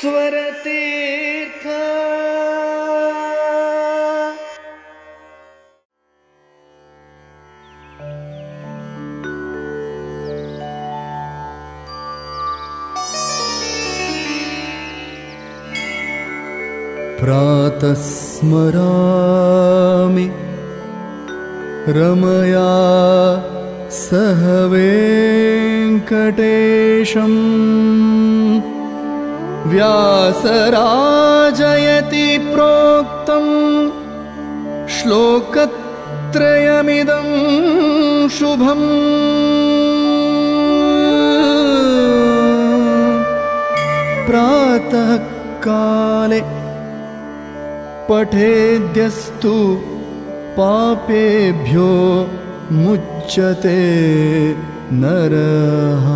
स्वरतीर्थ। प्रातः स्मरामि रमया सह वेङ्कटेशम्। व्यासराजयति प्रोक्तम् श्लोकत्रयमिदं शुभम्। प्रातःकाले पठेद्यस्तु पापेभ्यो मुच्यते नरः